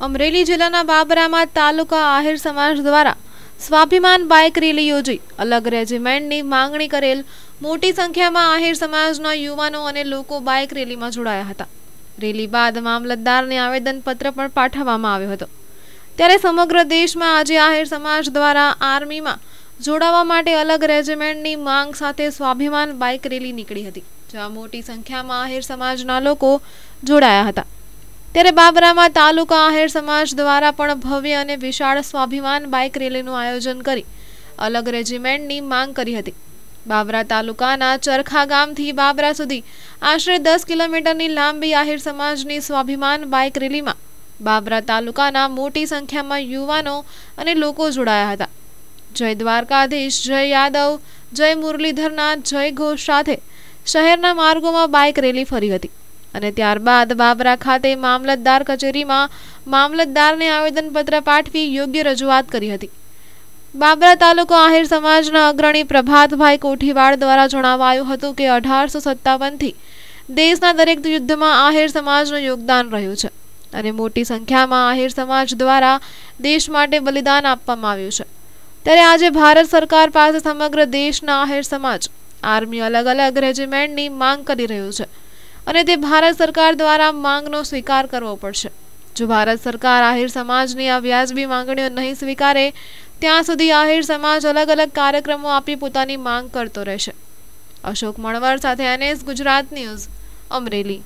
અમરેલી જિલ્લાના બાબરામાં તાલુકા આહિર સમાજ દ્વારા સ્વાભિમાન બાઇક રેલી યોજી. અલગ રેજિમેન્ટની માંગણી કરેલ મોટી સંખ્યામાં આહિર સમાજના યુવાનો અને લોકો બાઇક રેલીમાં જોડાયા હતા. રેલી બાદ મામલતદારને આવેદનપત્ર પણ પાઠવવામાં આવ્યો હતો. ત્યારે સમગ્ર દેશમાં આજે આહિર સમાજ દ્વારા આર્મીમાં જોડાવા માટે અલગ રેજિમેન્ટની માંગ સાથે સ્વાભિમાન બાઇક રેલી નીકળી હતી, જ્યાં મોટી સંખ્યામાં આહિર સમાજના લોકો જોડાયા હતા. ત્યારે બાબરામાં તાલુકા આહિર સમાજ દ્વારા પણ ભવ્ય અને વિશાળ સ્વાભિમાન બાઇક રેલીનું આયોજન કરી અલગ રેજિમેન્ટની માંગ કરી હતી. બાબરા તાલુકાના ચરખા ગામથી બાબરા સુધી આશરે દસ કિલોમીટરની લાંબી આહિર સમાજની સ્વાભિમાન બાઇક રેલીમાં બાબરા તાલુકાના મોટી સંખ્યામાં યુવાનો અને લોકો જોડાયા હતા. જય દ્વારકાધીશ, જય યાદવ, જય મુરલીધરના, જય ઘોષ સાથે શહેરના માર્ગોમાં બાઇક રેલી ફરી હતી અને ત્યારબાદ બાબરા ખાતે મામલતદાર કચેરીમાં મામલતદારને આવેદનપત્ર પાઠવી યોગ્ય રજૂઆત કરી હતી. બાબરા તાલુકો આહિર સમાજના અગ્રણી પ્રભાતભાઈ કોઠીવાડ દ્વારા જણાવાયું હતું કે અઢારસો સત્તાવનથી દેશના દરેક યુદ્ધમાં આહિર સમાજનું યોગદાન રહ્યું છે અને મોટી સંખ્યામાં આહિર સમાજ દ્વારા દેશ માટે બલિદાન આપવામાં આવ્યું છે. ત્યારે આજે ભારત સરકાર પાસે સમગ્ર દેશના આહિર સમાજ, આર્મી અલગ અલગ રેજિમેન્ટની માંગ કરી રહ્યું છે અને તે ભારત સરકાર દ્વારા માંગનો સ્વીકાર કરવો પડશે. જો ભારત સરકાર આહિર સમાજની આ વ્યાજબી માંગણીઓ નહીં સ્વીકારે ત્યાં સુધી આહિર સમાજ અલગ અલગ કાર્યક્રમો આપી પોતાની માંગ કરતો રહેશે. અશોક મણવર સાથે એનએસ ગુજરાત ન્યૂઝ અમરેલી.